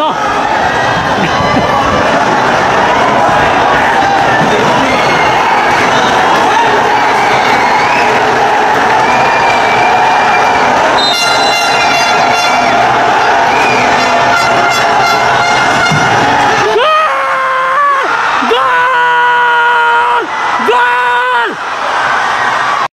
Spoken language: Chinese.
到